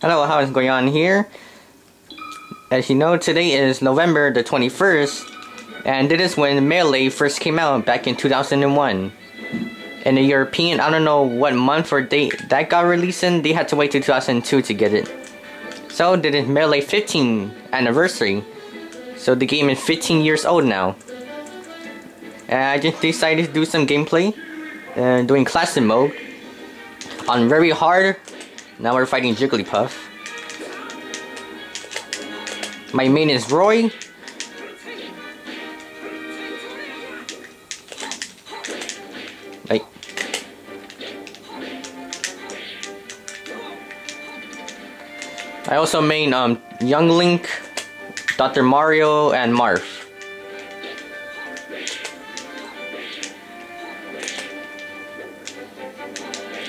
Hello, how is going on here? As you know, today is November the 21st, and this is when Melee first came out back in 2001. In the European, I don't know what month or date that got released in, they had to wait till 2002 to get it. So, this is Melee 15 anniversary. So the game is 15 years old now. And I just decided to do some gameplay, uh, doing classic mode. On very hard, now we're fighting Jigglypuff. My main is Roy. I also main um Young Link, Dr. Mario, and Marth.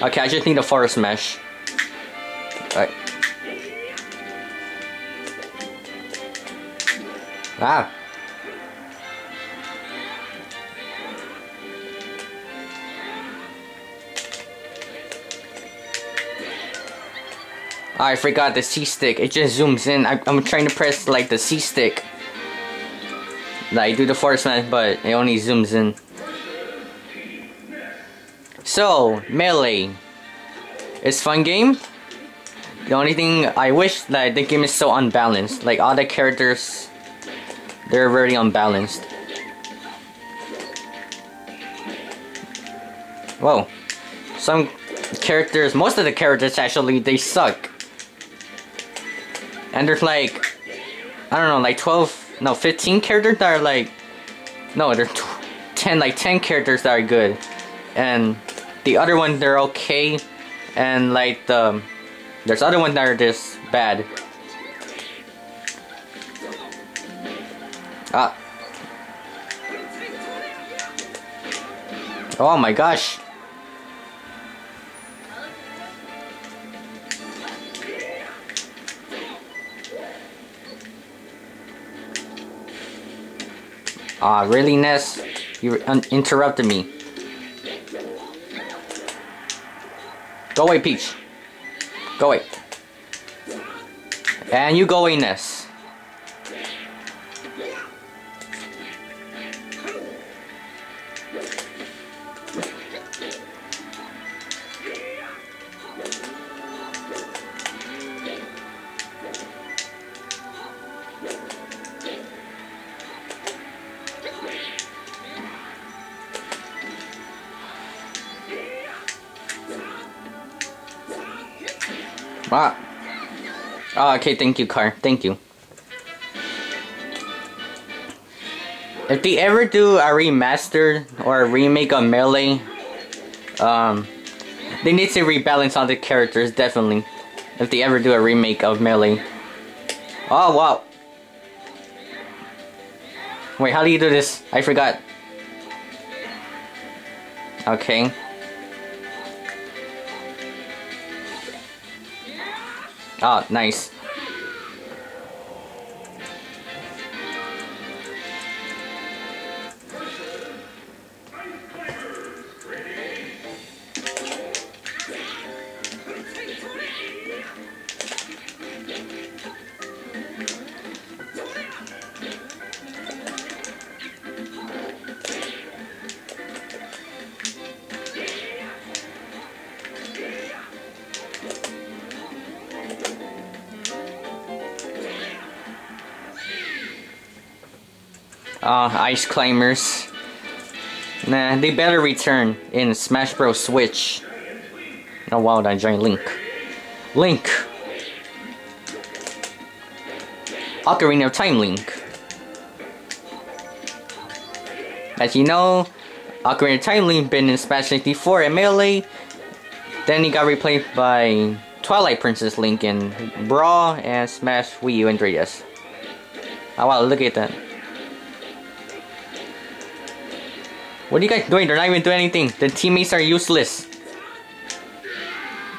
Okay, I just need a force smash. Ah. I forgot the C stick. It just zooms in. I, am trying to press like the C stick. Like do the force smash, but it only zooms in. So melee. It's fun game. The only thing I wish that the game is so unbalanced. Like all the characters, they're very unbalanced. Whoa. Some characters, most of the characters actually, they suck. And there's like, I don't know, like 12, no, 15 characters that are like, no, there's 10, like 10 characters that are good. And the other ones, they're okay. And like the, there's other ones that are just bad. Ah. Oh my gosh. Ah, really, Ness? You interrupted me. Go away, Peach. Go away. And you go away, Ness. Ah. Oh, okay, thank you, Car. Thank you. If they ever do a remaster or a remake of Melee, um, they need to rebalance all the characters, definitely. If they ever do a remake of Melee. Oh, wow. Wait, how do you do this? I forgot. Okay. Oh, nice. Uh, Ice Climbers. Nah, they better return in Smash Bros. Switch. Oh wow, that giant Link. Link! Ocarina of Time Link. As you know, Ocarina of Time Link been in Smash 64 and Melee. Then he got replaced by Twilight Princess Link in Brawl and Smash Wii U and 3DS. Oh wow, look at that. What are you guys doing? They're not even doing anything. The teammates are useless.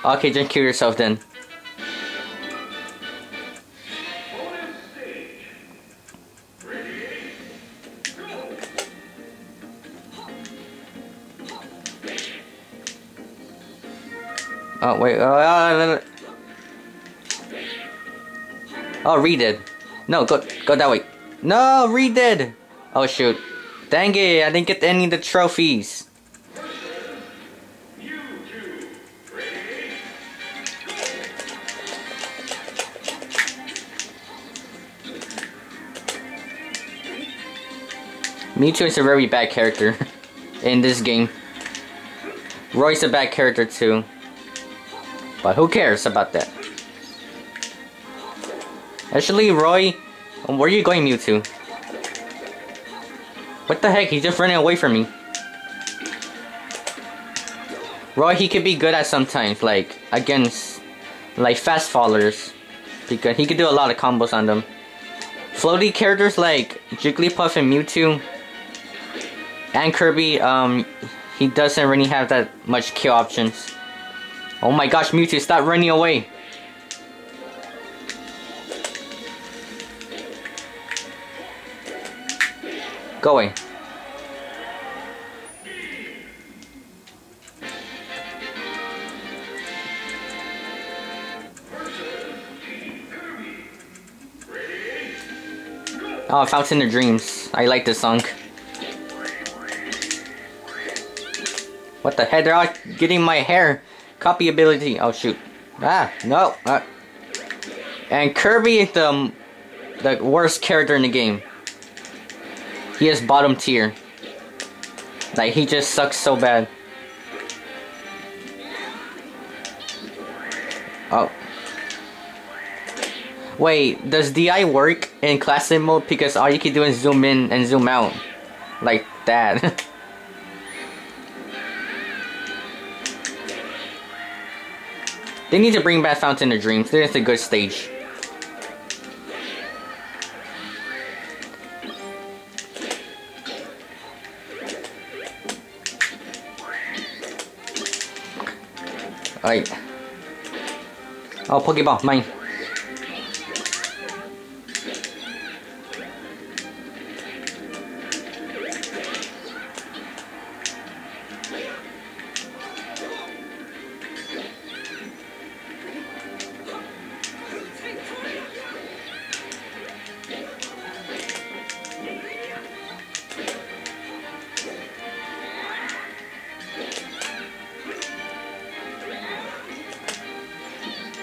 Okay, just kill yourself then. Oh, wait. Uh, uh, uh, Oh, redid. No, go go that way. No, redid. Oh shoot. Dang it, I didn't get any of the trophies. Mewtwo is a very bad character in this game. Roy's a bad character too. But who cares about that? Actually, Roy, where are you going, Mewtwo? What the heck? He's just running away from me. Roy, he could be good at sometimes, like, against, like, fast fallers. Because he could do a lot of combos on them. Floaty characters like Jigglypuff and Mewtwo, and Kirby, um, he doesn't really have that much kill options. Oh my gosh, Mewtwo, stop running away! Go away. Oh, Fountain of Dreams. I like this song. What the heck? They're all getting my hair. Copy ability. Oh, shoot. Ah, no. Ah. And Kirby is the, the worst character in the game. He is bottom tier. Like, he just sucks so bad. Oh. Wait, does DI work in classic mode? Because all you can do is zoom in and zoom out. Like that. They need to bring back Fountain of Dreams. There's a good stage. Alright. Oh, Pokeball, mine.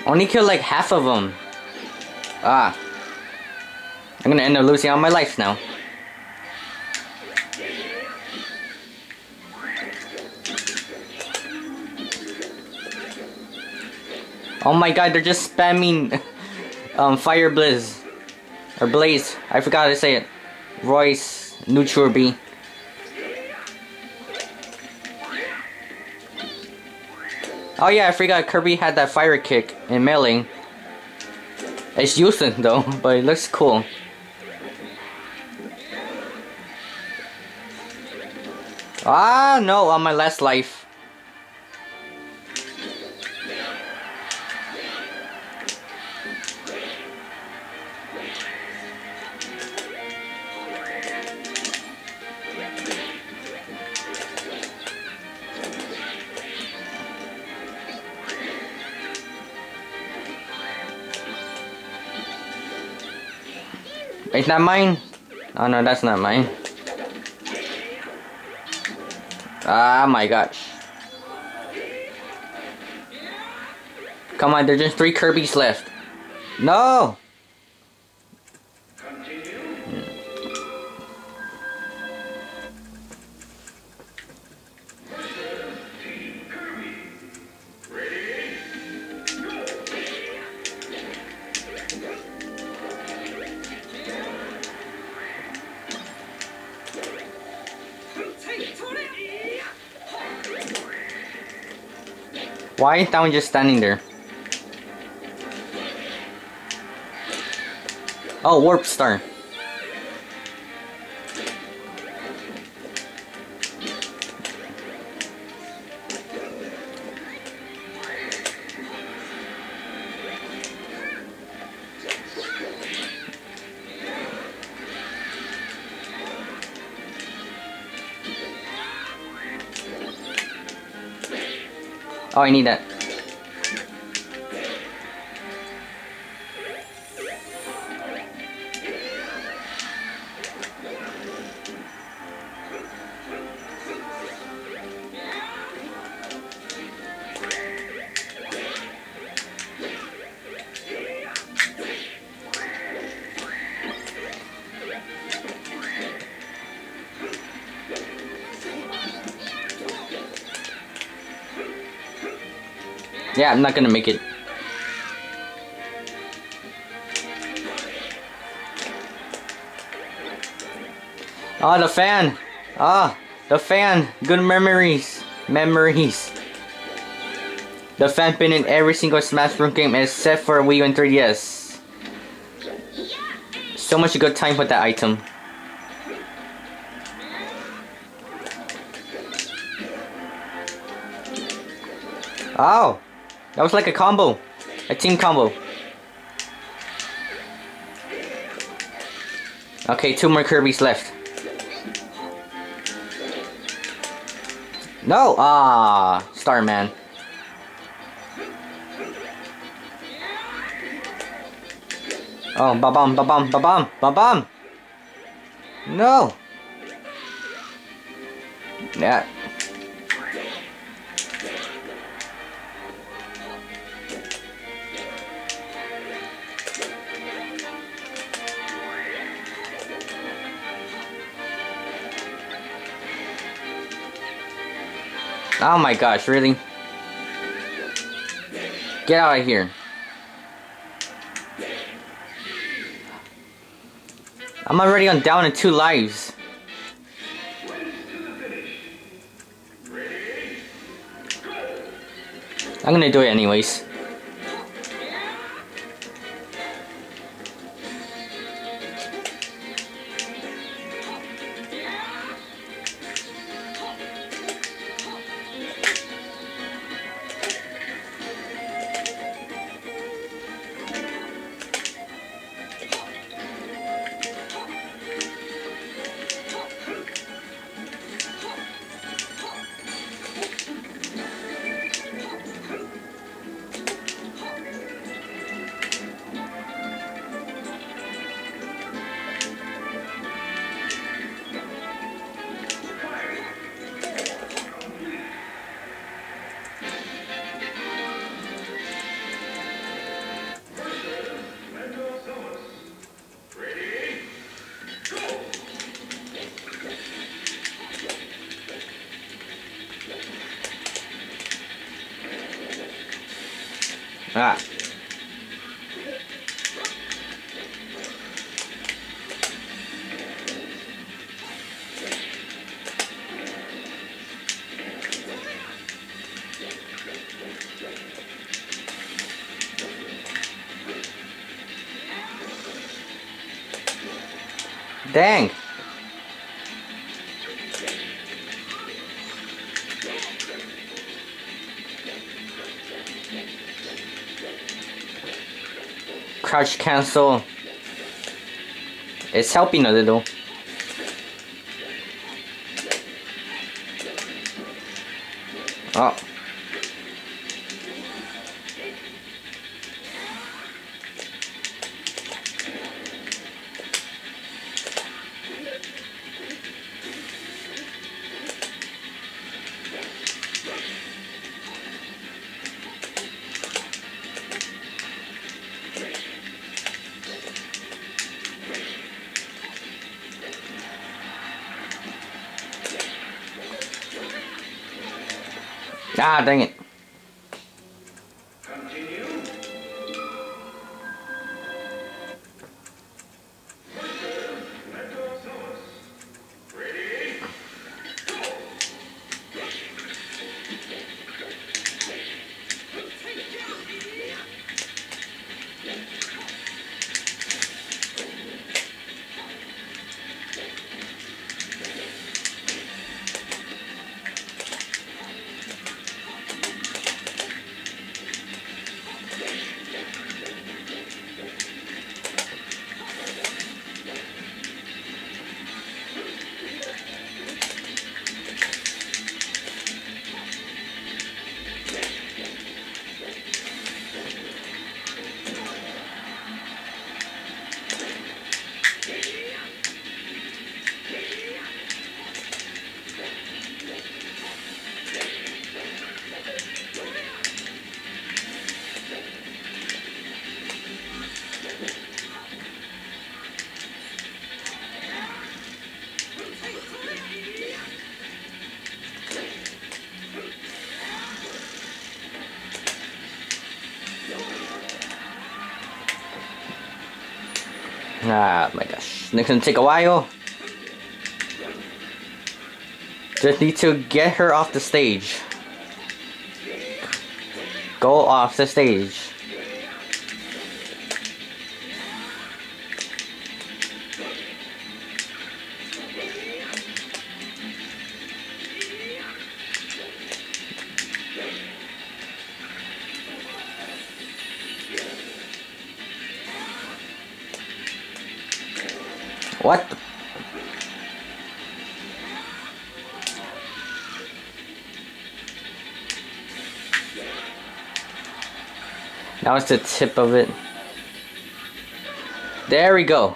Only killed like half of them. Ah. I'm gonna end up losing all my life now. Oh my god, they're just spamming um, Fire Blizz. Or Blaze. I forgot to say it. Roy's, Nuturby. Oh yeah, I forgot Kirby had that fire kick in Melee. It's useless though, but it looks cool. Ah, no, on my last life. Is that mine? Oh no, that's not mine. Ah my gosh. Come on, there's just three Kirby's left. No! Why is that one just standing there? Oh, Warp Star. Oh, I need that. Yeah, I'm not gonna make it. Oh, the fan! Ah, the fan! Good memories! Memories! The fan been in every single Smash Bros. game except for Wii U and 3DS. So much good time with that item. Oh! That was like a combo. A team combo. Okay, two more Kirby's left. No! Ah, Starman. Oh, ba bum, ba bum, ba bum, ba bum. No. Yeah. Oh my gosh, really? Get out of here. I'm already on down in two lives. I'm gonna do it anyways. Dang. Crouch cancel. It's helping a little. Ah, dang it. Ah, my gosh. It's gonna take a while. Just need to get her off the stage. Go off the stage. What? That was the tip of it. There we go.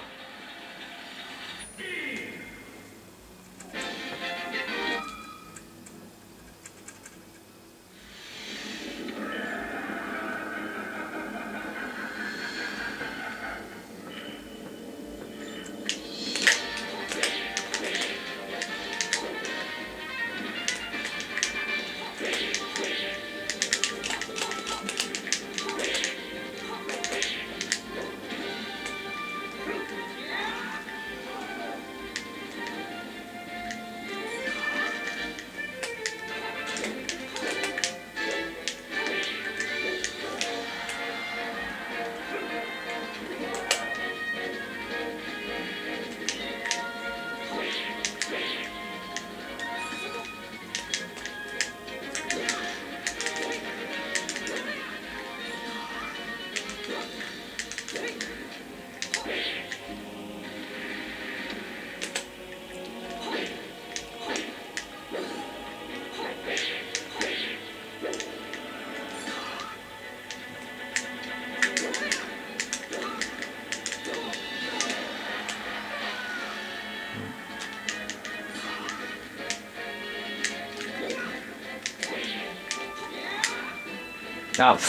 Oh.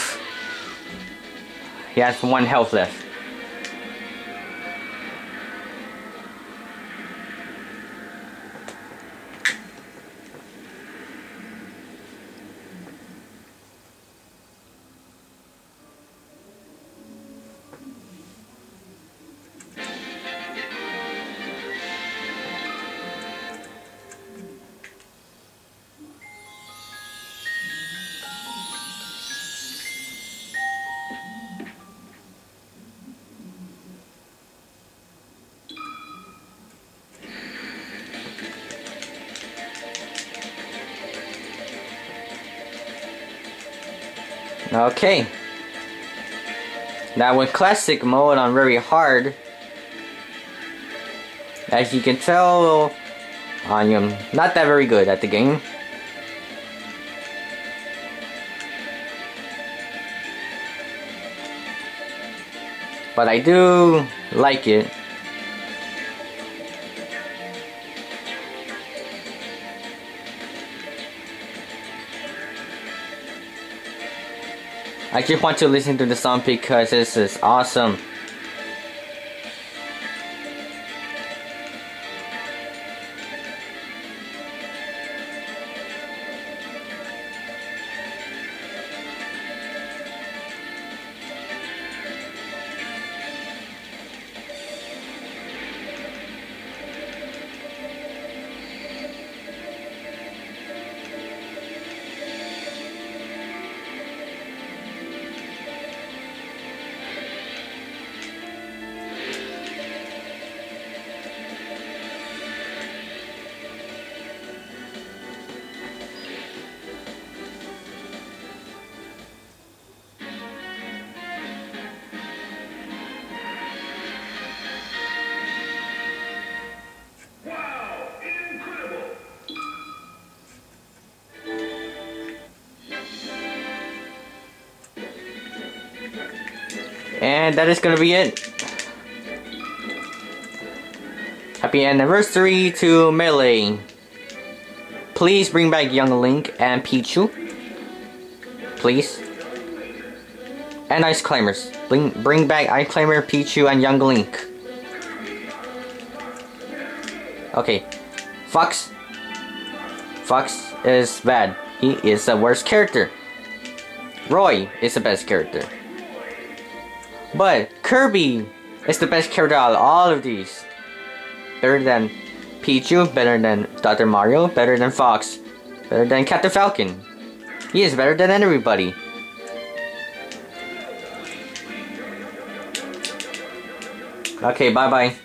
He has one health left. Okay. Now with classic mode on very hard, as you can tell, I am not that very good at the game. But I do like it. I just want to listen to the song because this is awesome. And that is gonna be it. Happy anniversary to Melee. Please bring back Young Link and Pichu. Please. And Ice Climbers. Bring, bring back Ice Climber, Pichu, and Young Link. Okay. Fox. Fox is bad. He is the worst character. Roy is the best character. But Kirby is the best character out of all of these. Better than Pichu, better than Dr. Mario, better than Fox, better than Captain Falcon. He is better than everybody. Okay, bye bye.